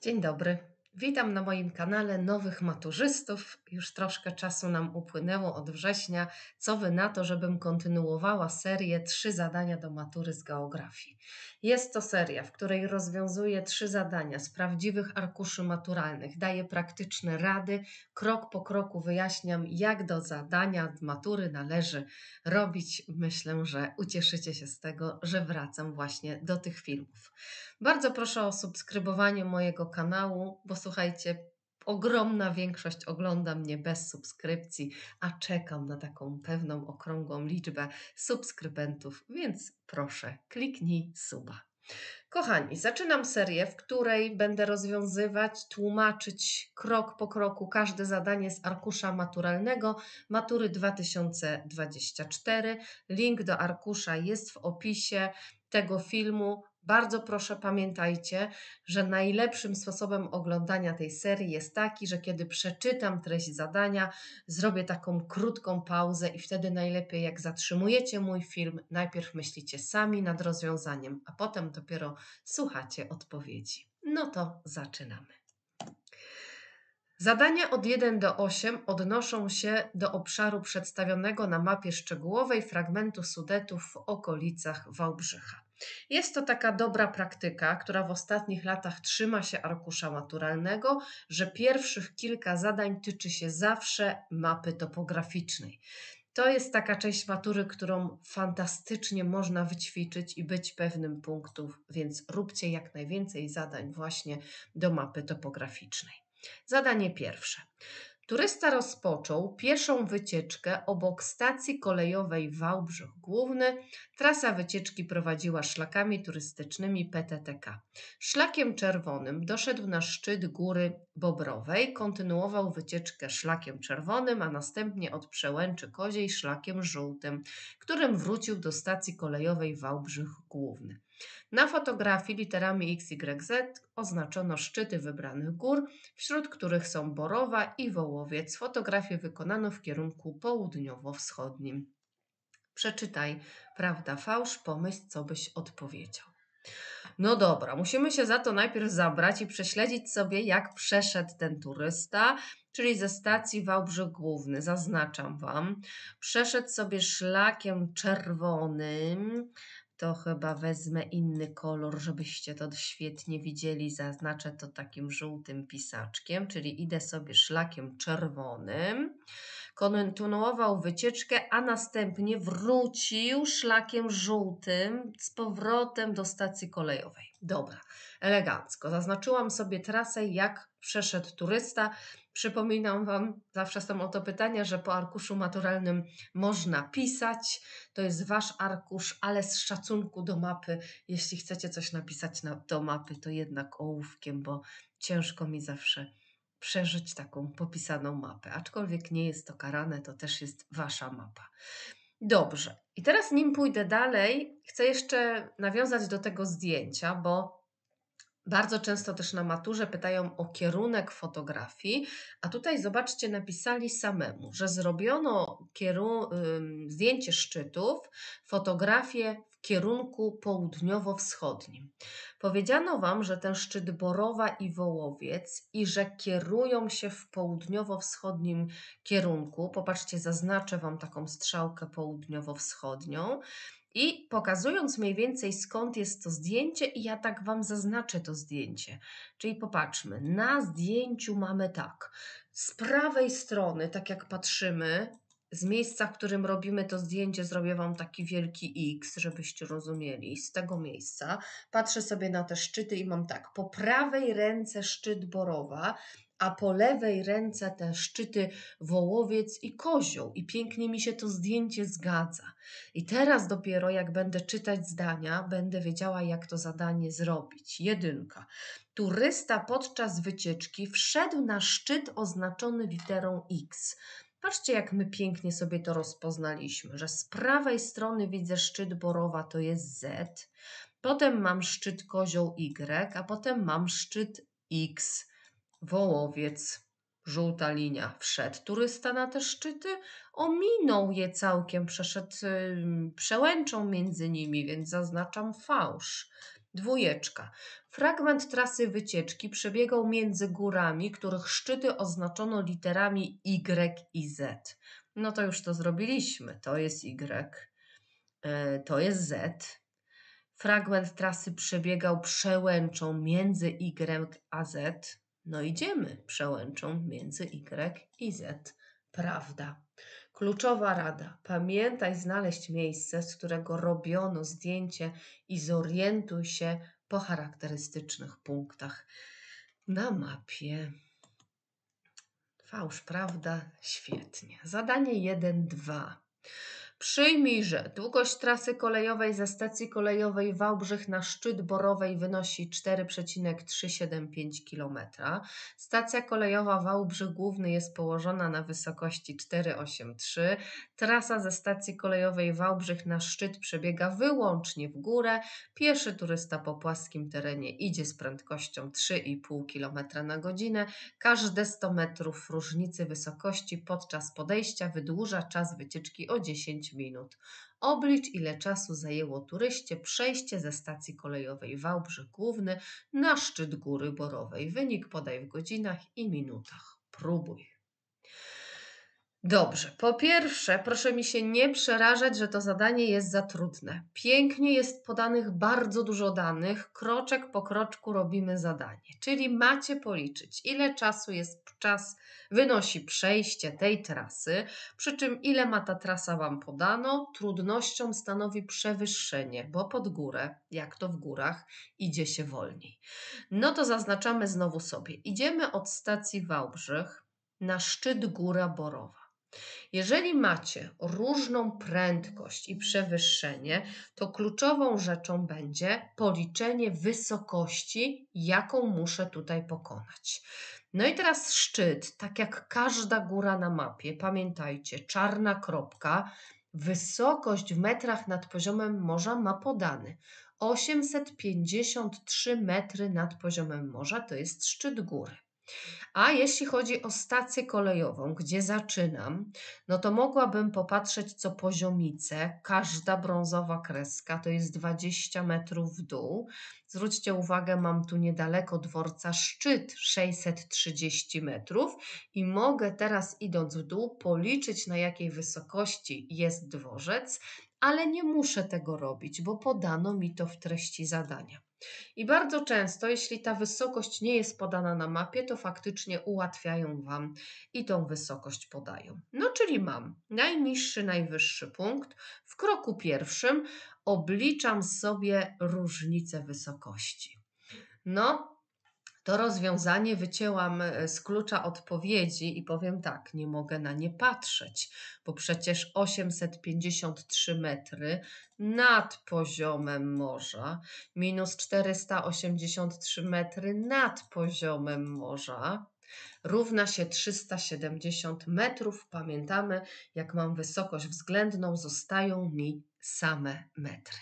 Dzień dobry. Witam na moim kanale nowych maturzystów. Już troszkę czasu nam upłynęło od września. Co wy na to, żebym kontynuowała serię Trzy zadania do matury z geografii? Jest to seria, w której rozwiązuję trzy zadania z prawdziwych arkuszy maturalnych. Daję praktyczne rady, krok po kroku wyjaśniam, jak do zadania matury należy robić. Myślę, że ucieszycie się z tego, że wracam właśnie do tych filmów. Bardzo proszę o subskrybowanie mojego kanału, bo słuchajcie, ogromna większość ogląda mnie bez subskrypcji, a czekam na taką pewną okrągłą liczbę subskrybentów, więc proszę, kliknij suba. Kochani, zaczynam serię, w której będę rozwiązywać, tłumaczyć krok po kroku każde zadanie z arkusza maturalnego Matury 2024. Link do arkusza jest w opisie tego filmu. Bardzo proszę pamiętajcie, że najlepszym sposobem oglądania tej serii jest taki, że kiedy przeczytam treść zadania, zrobię taką krótką pauzę i wtedy najlepiej jak zatrzymujecie mój film, najpierw myślicie sami nad rozwiązaniem, a potem dopiero słuchacie odpowiedzi. No to zaczynamy. Zadania od 1 do 8 odnoszą się do obszaru przedstawionego na mapie szczegółowej fragmentu Sudetów w okolicach Wałbrzycha. Jest to taka dobra praktyka, która w ostatnich latach trzyma się arkusza maturalnego, że pierwszych kilka zadań tyczy się zawsze mapy topograficznej. To jest taka część matury, którą fantastycznie można wyćwiczyć i być pewnym punktów, więc róbcie jak najwięcej zadań właśnie do mapy topograficznej. Zadanie pierwsze. Turysta rozpoczął pieszą wycieczkę obok stacji kolejowej Wałbrzych Główny. Trasa wycieczki prowadziła szlakami turystycznymi PTTK. Szlakiem czerwonym doszedł na szczyt góry Bobrowej, kontynuował wycieczkę szlakiem czerwonym, a następnie od Przełęczy Koziej szlakiem żółtym, którym wrócił do stacji kolejowej Wałbrzych Główny. Na fotografii literami XYZ oznaczono szczyty wybranych gór, wśród których są Borowa i Wołowiec. Fotografię wykonano w kierunku południowo-wschodnim. Przeczytaj prawda, fałsz, pomyśl, co byś odpowiedział. No dobra, musimy się za to najpierw zabrać i prześledzić sobie, jak przeszedł ten turysta, czyli ze stacji Wałbrzych Główny, zaznaczam Wam. Przeszedł sobie szlakiem czerwonym, to chyba wezmę inny kolor, żebyście to świetnie widzieli. Zaznaczę to takim żółtym pisaczkiem, czyli idę sobie szlakiem czerwonym. Kontynuował wycieczkę, a następnie wrócił szlakiem żółtym z powrotem do stacji kolejowej. Dobra, elegancko. Zaznaczyłam sobie trasę, jak przeszedł turysta. Przypominam Wam, zawsze są o to pytania, że po arkuszu maturalnym można pisać. To jest Wasz arkusz, ale z szacunku do mapy. Jeśli chcecie coś napisać na, do mapy, to jednak ołówkiem, bo ciężko mi zawsze przeżyć taką popisaną mapę. Aczkolwiek nie jest to karane, to też jest Wasza mapa. Dobrze. I teraz nim pójdę dalej, chcę jeszcze nawiązać do tego zdjęcia, bo bardzo często też na maturze pytają o kierunek fotografii, a tutaj zobaczcie, napisali samemu, że zrobiono kieru- zdjęcie szczytów, fotografię kierunku południowo-wschodnim. Powiedziano Wam, że ten szczyt Borowa i Wołowiec i że kierują się w południowo-wschodnim kierunku. Popatrzcie, zaznaczę Wam taką strzałkę południowo-wschodnią. I pokazując mniej więcej skąd jest to zdjęcie, i ja tak Wam zaznaczę to zdjęcie. Czyli popatrzmy, na zdjęciu mamy tak, z prawej strony, tak jak patrzymy, z miejsca, w którym robimy to zdjęcie, zrobię Wam taki wielki X, żebyście rozumieli. Z tego miejsca patrzę sobie na te szczyty i mam tak, po prawej ręce szczyt Borowa, a po lewej ręce te szczyty Wołowiec i Kozioł. I pięknie mi się to zdjęcie zgadza. I teraz dopiero jak będę czytać zdania, będę wiedziała, jak to zadanie zrobić. Jedynka. Turysta podczas wycieczki wszedł na szczyt oznaczony literą X. Patrzcie, jak my pięknie sobie to rozpoznaliśmy, że z prawej strony widzę szczyt Borowa, to jest Z, potem mam szczyt Kozioł Y, a potem mam szczyt X. Wołowiec, żółta linia. Wszedł turysta na te szczyty, ominął je całkiem, przeszedł przełęczą między nimi, więc zaznaczam fałsz. Dwójeczka. Fragment trasy wycieczki przebiegał między górami, których szczyty oznaczono literami Y i Z. No to już to zrobiliśmy. To jest Y, e, to jest Z. Fragment trasy przebiegał przełęczą między Y a Z. No idziemy przełęczą między Y i Z. Prawda. Kluczowa rada. Pamiętaj znaleźć miejsce, z którego robiono zdjęcie i zorientuj się po charakterystycznych punktach na mapie. Fałsz, prawda? Świetnie. Zadanie 1-2. Przyjmij, że długość trasy kolejowej ze stacji kolejowej Wałbrzych na szczyt Borowej wynosi 4,375 km. Stacja kolejowa Wałbrzych Główny jest położona na wysokości 483. Trasa ze stacji kolejowej Wałbrzych na szczyt przebiega wyłącznie w górę. Pieszy turysta po płaskim terenie idzie z prędkością 3,5 km na godzinę. Każde 100 metrów różnicy wysokości podczas podejścia wydłuża czas wycieczki o 10 minut. Oblicz, ile czasu zajęło turyście przejście ze stacji kolejowej Wałbrzych Główny na szczyt Góry Borowej. Wynik podaj w godzinach i minutach. Próbuj. Dobrze, po pierwsze, proszę mi się nie przerażać, że to zadanie jest za trudne. Pięknie jest podanych bardzo dużo danych, kroczek po kroczku robimy zadanie. Czyli macie policzyć, ile czasu jest czas, wynosi przejście tej trasy, przy czym ile ma ta trasa Wam podano, trudnością stanowi przewyższenie, bo pod górę, jak to w górach, idzie się wolniej. No to zaznaczamy znowu sobie. Idziemy od stacji Wałbrzych na szczyt Góra Borowa. Jeżeli macie różną prędkość i przewyższenie, to kluczową rzeczą będzie policzenie wysokości, jaką muszę tutaj pokonać. No i teraz szczyt, tak jak każda góra na mapie, pamiętajcie, czarna kropka, wysokość w metrach nad poziomem morza ma podany. 853 metry nad poziomem morza to jest szczyt góry. A jeśli chodzi o stację kolejową, gdzie zaczynam, no to mogłabym popatrzeć co poziomice. Każda brązowa kreska to jest 20 metrów w dół. Zwróćcie uwagę, mam tu niedaleko dworca szczyt 630 metrów i mogę teraz idąc w dół policzyć na jakiej wysokości jest dworzec, ale nie muszę tego robić, bo podano mi to w treści zadania. I bardzo często, jeśli ta wysokość nie jest podana na mapie, to faktycznie ułatwiają Wam i tą wysokość podają. No, czyli mam najniższy, najwyższy punkt. W kroku pierwszym obliczam sobie różnicę wysokości. No, to rozwiązanie wycięłam e, z klucza odpowiedzi i powiem tak, nie mogę na nie patrzeć, bo przecież 853 metry nad poziomem morza minus 483 metry nad poziomem morza równa się 370 metrów. Pamiętamy, jak mam wysokość względną, zostają mi same metry.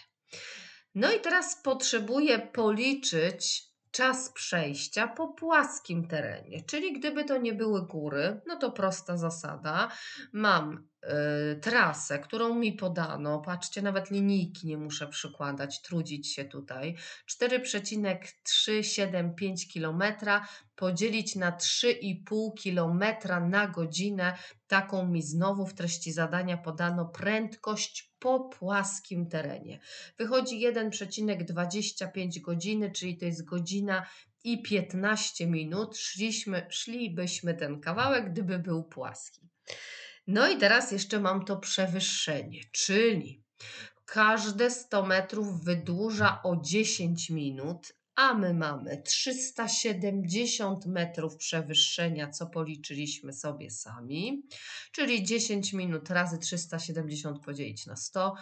No i teraz potrzebuję policzyć czas przejścia po płaskim terenie. Czyli gdyby to nie były góry, no to prosta zasada. Mam trasę, którą mi podano. Patrzcie, nawet linijki nie muszę przykładać, trudzić się tutaj. 4,375 km podzielić na 3,5 km na godzinę. Taką mi znowu w treści zadania podano prędkość po płaskim terenie. Wychodzi 1,25 godziny, czyli to jest godzina i 15 minut. Szliśmy, szlibyśmy ten kawałek, gdyby był płaski. No i teraz jeszcze mam to przewyższenie, czyli każde 100 metrów wydłuża o 10 minut, a my mamy 370 metrów przewyższenia, co policzyliśmy sobie sami, czyli 10 minut razy 370 podzielić na 100.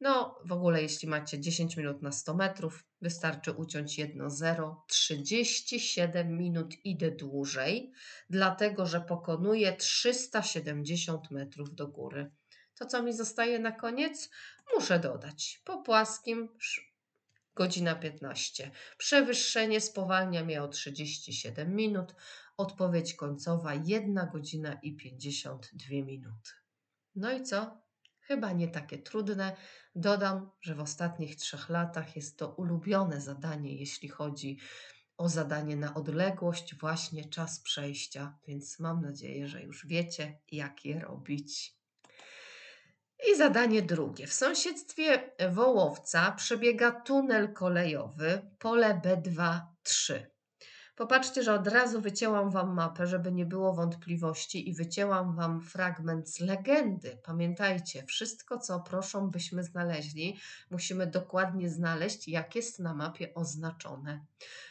No, w ogóle, jeśli macie 10 minut na 100 metrów, wystarczy uciąć jedno zero. 37 minut idę dłużej, dlatego że pokonuję 370 metrów do góry. To, co mi zostaje na koniec, muszę dodać. Po płaskim godzina 15. Przewyższenie spowalnia mnie o 37 minut. Odpowiedź końcowa 1 godzina i 52 minuty. No i co? Chyba nie takie trudne. Dodam, że w ostatnich trzech latach jest to ulubione zadanie, jeśli chodzi o zadanie na odległość, właśnie czas przejścia, więc mam nadzieję, że już wiecie, jak je robić. I zadanie drugie. W sąsiedztwie Wołowca przebiega tunel kolejowy, pole B2-3. Popatrzcie, że od razu wycięłam Wam mapę, żeby nie było wątpliwości i wycięłam Wam fragment z legendy. Pamiętajcie, wszystko co proszą byśmy znaleźli, musimy dokładnie znaleźć, jak jest na mapie oznaczone.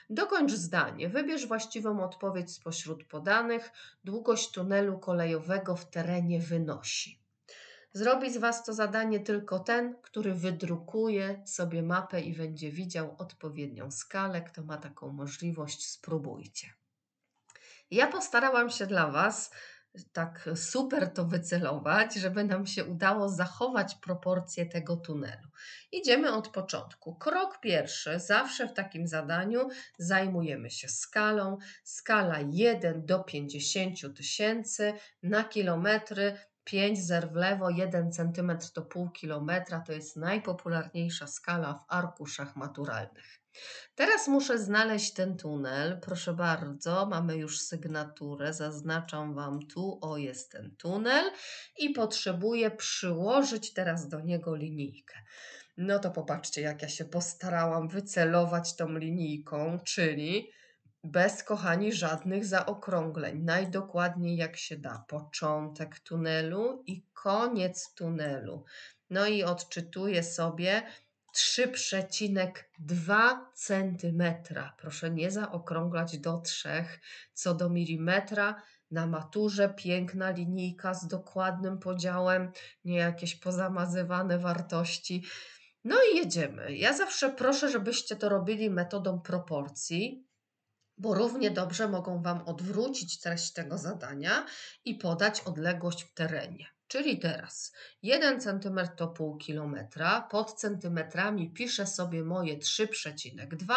Dokończ zdanie. Wybierz właściwą odpowiedź spośród podanych. Długość tunelu kolejowego w terenie wynosi. Zrobi z Was to zadanie tylko ten, który wydrukuje sobie mapę i będzie widział odpowiednią skalę. Kto ma taką możliwość, spróbujcie. Ja postarałam się dla Was tak super to wycelować, żeby nam się udało zachować proporcje tego tunelu. Idziemy od początku. Krok pierwszy, zawsze w takim zadaniu zajmujemy się skalą. Skala 1 do 50 tysięcy na kilometry 5 zer w lewo, 1 cm to pół kilometra to jest najpopularniejsza skala w arkuszach maturalnych. Teraz muszę znaleźć ten tunel. Proszę bardzo, mamy już sygnaturę. Zaznaczam Wam tu, o jest ten tunel i potrzebuję przyłożyć teraz do niego linijkę. No to popatrzcie, jak ja się postarałam wycelować tą linijką, czyli bez, kochani, żadnych zaokrągleń. Najdokładniej jak się da. Początek tunelu i koniec tunelu. No i odczytuję sobie 3,2 cm. Proszę nie zaokrąglać do 3 co do milimetra. Na maturze piękna linijka z dokładnym podziałem, nie jakieś pozamazywane wartości. No i jedziemy. Ja zawsze proszę, żebyście to robili metodą proporcji bo równie dobrze mogą Wam odwrócić treść tego zadania i podać odległość w terenie. Czyli teraz 1 cm to pół kilometra, pod centymetrami piszę sobie moje 3,2,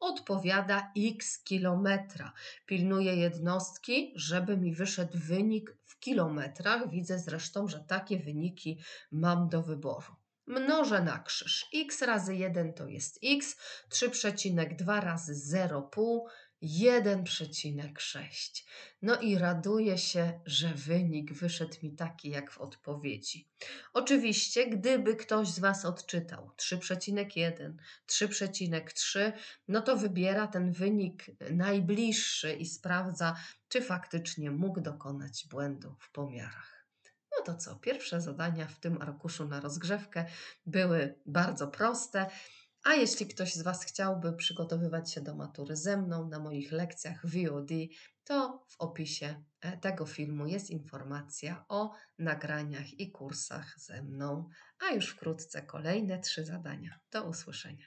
odpowiada x kilometra. Pilnuję jednostki, żeby mi wyszedł wynik w kilometrach. Widzę zresztą, że takie wyniki mam do wyboru. Mnożę na krzyż. x razy 1 to jest x, 3,2 razy 0,5 1,6. No i raduję się, że wynik wyszedł mi taki jak w odpowiedzi. Oczywiście, gdyby ktoś z Was odczytał 3,1, 3,3, no to wybiera ten wynik najbliższy i sprawdza, czy faktycznie mógł dokonać błędu w pomiarach. No to co, pierwsze zadania w tym arkuszu na rozgrzewkę były bardzo proste. A jeśli ktoś z Was chciałby przygotowywać się do matury ze mną na moich lekcjach VOD, to w opisie e, tego filmu jest informacja o nagraniach i kursach ze mną, a już wkrótce kolejne trzy zadania. Do usłyszenia.